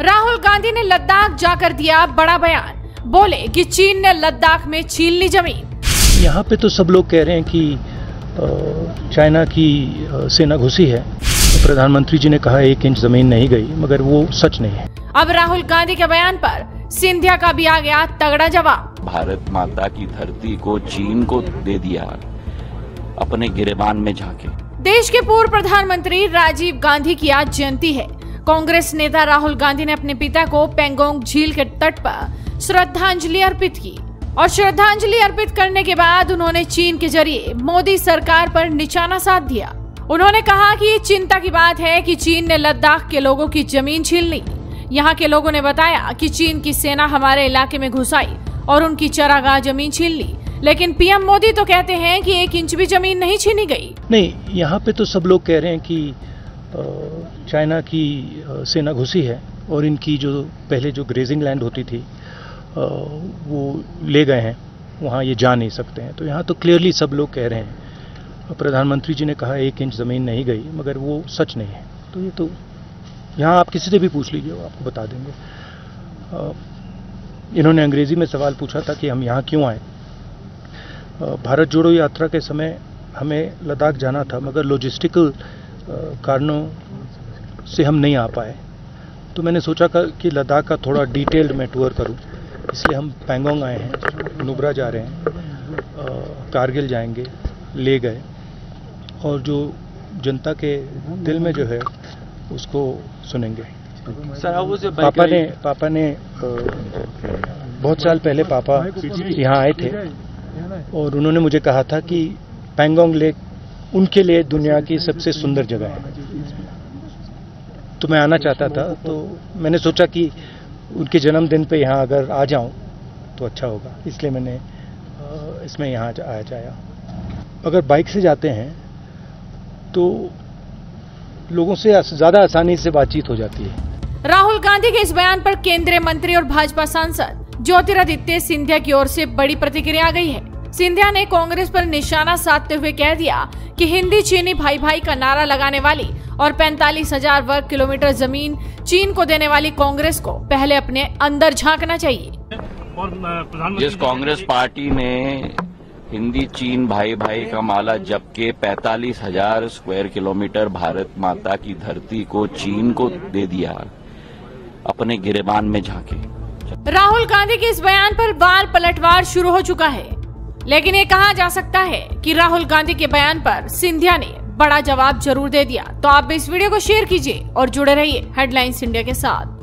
राहुल गांधी ने लद्दाख जाकर दिया बड़ा बयान। बोले कि चीन ने लद्दाख में छीन ली ज़मीन। यहाँ पे तो सब लोग कह रहे हैं कि चाइना की सेना घुसी है। तो प्रधानमंत्री जी ने कहा एक इंच ज़मीन नहीं गई मगर वो सच नहीं है। अब राहुल गांधी के बयान पर सिंधिया का भी आ गया तगड़ा जवाब। भारत माता की धरती को चीन को दे दिया अपने गिरेबान में झाके। देश के पूर्व प्रधानमंत्री राजीव गांधी की आज जयंती है। कांग्रेस नेता राहुल गांधी ने अपने पिता को पेंगोंग झील के तट पर श्रद्धांजलि अर्पित की और श्रद्धांजलि अर्पित करने के बाद उन्होंने चीन के ज़रिए मोदी सरकार पर निशाना साध दिया। उन्होंने कहा कि ये चिंता की बात है कि चीन ने लद्दाख के लोगों की ज़मीन छीन ली। यहाँ के लोगों ने बताया कि चीन की सेना हमारे इलाके में घुस आई और उनकी चरागाह ज़मीन छीन ली। लेकिन पीएम मोदी तो कहते हैं कि एक इंच भी ज़मीन नहीं छीनी गई। नहीं, यहाँ पे तो सब लोग कह रहे हैं कि चाइना की सेना घुसी है और इनकी जो पहले जो ग्रेजिंग लैंड होती थी वो ले गए हैं। वहाँ ये जा नहीं सकते हैं। तो यहाँ तो क्लियरली सब लोग कह रहे हैं। प्रधानमंत्री जी ने कहा, एक इंच ज़मीन नहीं गई, मगर वो सच नहीं है। तो ये तो यहाँ आप किसी से भी पूछ लीजिए, वो आपको बता देंगे। इन्होंने अंग्रेज़ी में सवाल पूछा था कि हम यहाँ क्यों आए? भारत जोड़ो यात्रा के समय हमें लद्दाख जाना था, मगर लॉजिस्टिकल कारणों से हम नहीं आ पाए। तो मैंने सोचा का- कि लद्दाख का थोड़ा डिटेल्ड मैं टूर करूँ। इसलिए हम पैंगोंग आए हैं नुब्रा जा रहे हैं कारगिल जाएँगे ले गए। और जो जनता के दिल में जो है उसको सुनेंगे। Was पापा ने पापा ने बहुत साल पहले पापा यहाँ आए थे। और उन्होंने मुझे कहा था कि पैंगोंग लेक उनके लिए दुनिया की सबसे सुंदर जगह है। तो मैं आना चाहता था तो मैंने सोचा कि उनके जन्मदिन पे यहाँ अगर आ जाऊँ तो अच्छा होगा। इसलिए मैंने इसमें यहाँ आया जाया। अगर बाइक से जाते हैं तो लोगों से ज़्यादा आसानी से बातचीत हो जाती है। राहुल गांधी के इस बयान पर केंद्रीय मंत्री और भाजपा सांसद ज्योतिरादित्य सिंधिया की ओर से बड़ी प्रतिक्रिया आ गई है। सिंधिया ने कांग्रेस पर निशाना साधते हुए कह दिया कि हिंदी चीनी भाई भाई का नारा लगाने वाली और पैंतालीस हज़ार वर्ग किलोमीटर ज़मीन चीन को देने वाली कांग्रेस को पहले अपने अंदर झांकना चाहिए। और प्रधानमंत्री जिस कांग्रेस पार्टी ने हिंदी चीन भाई भाई का माला जप के पैतालीस हज़ार स्क्वायर किलोमीटर भारत माता की धरती को चीन को दे दिया अपने गिरेबान में झाके। राहुल गांधी के इस बयान पर बाल पलटवार शुरू हो चुका है। लेकिन ये कहा जा सकता है कि राहुल गांधी के बयान पर सिंधिया ने बड़ा जवाब ज़रूर दे दिया। तो आप इस वीडियो को शेयर कीजिए और जुड़े रहिए हेडलाइंस इंडिया के साथ।